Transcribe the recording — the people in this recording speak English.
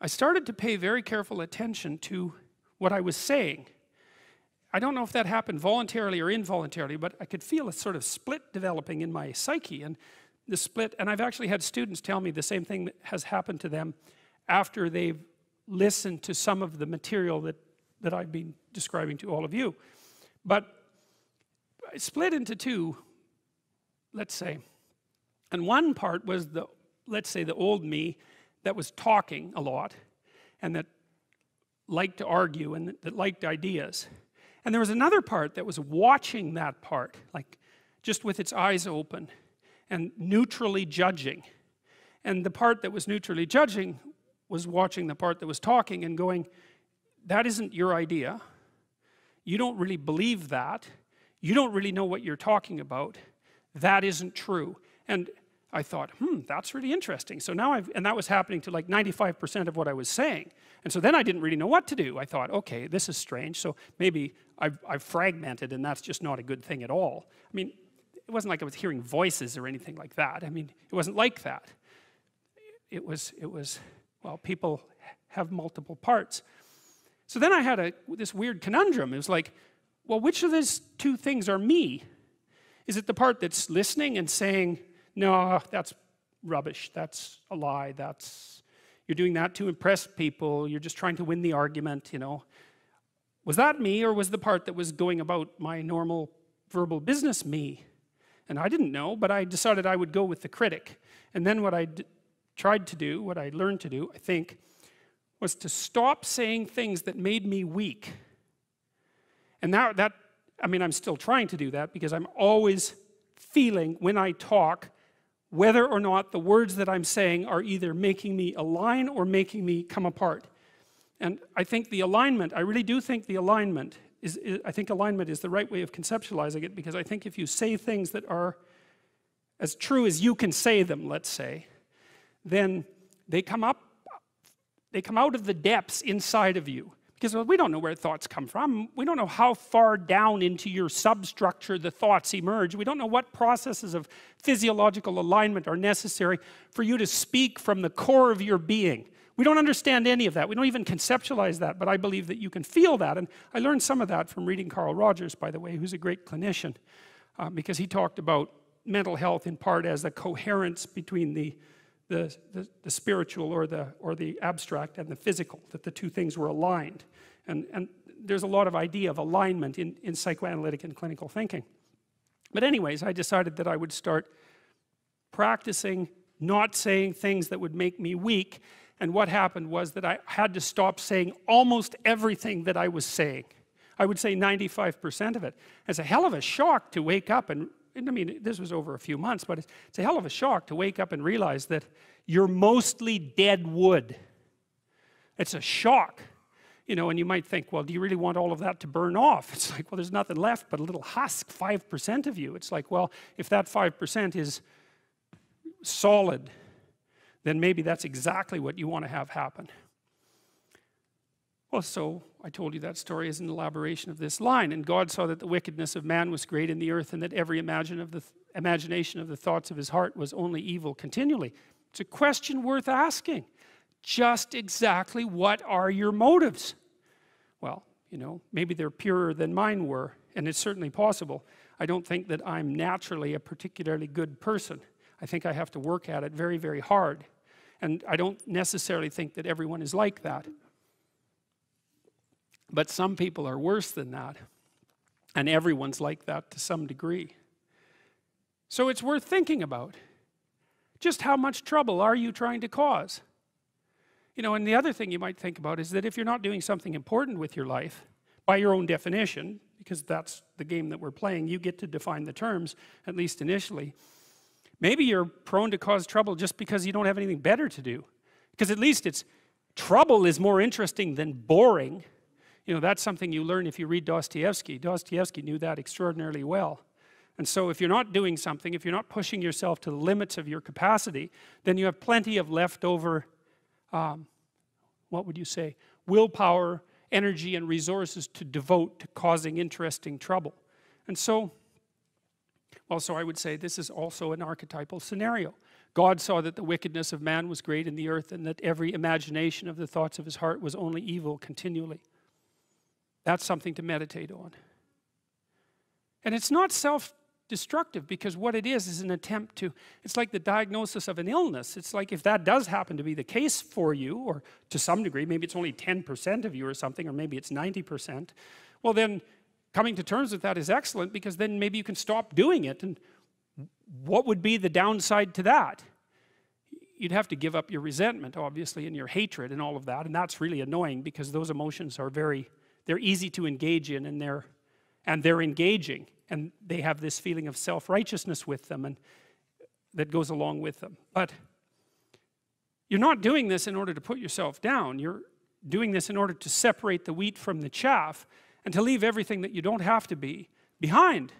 I started to pay very careful attention to what I was saying. I don't know if that happened voluntarily or involuntarily, but I could feel a sort of split developing in my psyche. And the split, and I've actually had students tell me the same thing has happened to them after they've listened to some of the material that, that I've been describing to all of you. But I split into two, let's say. And one part was the, let's say, the old me that was talking a lot and that liked to argue and that, liked ideas. And there was another part that was watching that part, like just with its eyes open and neutrally judging. And the part that was neutrally judging was watching the part that was talking and going, that isn't your idea. You don't really believe that. You don't really know what you're talking about. That isn't true. And I thought, hmm, that's really interesting. So now I've, and that was happening to like 95% of what I was saying. And so then I didn't really know what to do. I thought, okay, this is strange. So maybe I've, I've fragmented and that's just not a good thing at all. I mean, it wasn't like I was hearing voices or anything like that. I mean, it wasn't like that. It was, it was, well, people have multiple parts. So then I had a, this weird conundrum. It was like, well, which of these two things are me? Is it the part that's listening and saying, no, that's rubbish. That's a lie. That's, you're doing that to impress people. You're just trying to win the argument, you know. Was that me or was the part that was going about my normal verbal business me? And I didn't know, but I decided I would go with the critic. And then what I tried to do, what I learned to do, I think, was to stop saying things that made me weak. And that, that I mean, I'm still trying to do that because I'm always feeling when I talk whether or not the words that I'm saying are either making me align or making me come apart. And I think the alignment, I really do think the alignment is, is, I think alignment is the right way of conceptualizing it because I think if you say things that are as true as you can say them, let's say, then they come up, they come out of the depths inside of you. Because we don't know where thoughts come from. We don't know how far down into your substructure the thoughts emerge. We don't know what processes of physiological alignment are necessary for you to speak from the core of your being. We don't understand any of that. We don't even conceptualize that, but I believe that you can feel that. And I learned some of that from reading Carl Rogers, by the way, who's a great clinician, uh, because he talked about mental health in part as the coherence between the the, the, the, spiritual or the, or the abstract and the physical, that the two things were aligned. And, and there's a lot of idea of alignment in, in psychoanalytic and clinical thinking. But anyways, I decided that I would start practicing not saying things that would make me weak. And what happened was that I had to stop saying almost everything that I was saying. I would say 95% of it. It's a hell of a shock to wake up and I mean, this was over a few months, but it's a hell of a shock to wake up and realize that you're mostly dead wood. It's a shock. You know, and you might think, well, do you really want all of that to burn off? It's like, well, there's nothing left but a little husk, 5% of you. It's like, well, if that 5% is solid, then maybe that's exactly what you want to have happen. Well, so I told you that story as an elaboration of this line. And God saw that the wickedness of man was great in the earth, and that every imagine of the imagination of the thoughts of his heart was only evil continually. It's a question worth asking. Just exactly what are your motives? Well, you know, maybe they're purer than mine were, and it's certainly possible. I don't think that I'm naturally a particularly good person. I think I have to work at it very, very hard. And I don't necessarily think that everyone is like that. But some people are worse than that. And everyone's like that to some degree. So it's worth thinking about. Just how much trouble are you trying to cause? You know, and the other thing you might think about is that if you're not doing something important with your life, by your own definition, because that's the game that we're playing, you get to define the terms, at least initially. Maybe you're prone to cause trouble just because you don't have anything better to do. Because at least it's trouble is more interesting than boring. You know, that's something you learn if you read Dostoevsky. Dostoevsky knew that extraordinarily well. And so if you're not doing something, if you're not pushing yourself to the limits of your capacity, then you have plenty of leftover, um, what would you say, willpower, energy, and resources to devote to causing interesting trouble. And so, well, so I would say this is also an archetypal scenario. God saw that the wickedness of man was great in the earth and that every imagination of the thoughts of his heart was only evil continually. That's something to meditate on. And it's not self destructive because what it is is an attempt to, it's like the diagnosis of an illness. It's like if that does happen to be the case for you, or to some degree, maybe it's only 10% of you or something, or maybe it's 90%, well, then coming to terms with that is excellent because then maybe you can stop doing it. And what would be the downside to that? You'd have to give up your resentment, obviously, and your hatred and all of that. And that's really annoying because those emotions are very, they're easy to engage in and they're, and they're engaging and they have this feeling of self-righteousness with them and that goes along with them. But you're not doing this in order to put yourself down. You're doing this in order to separate the wheat from the chaff and to leave everything that you don't have to be behind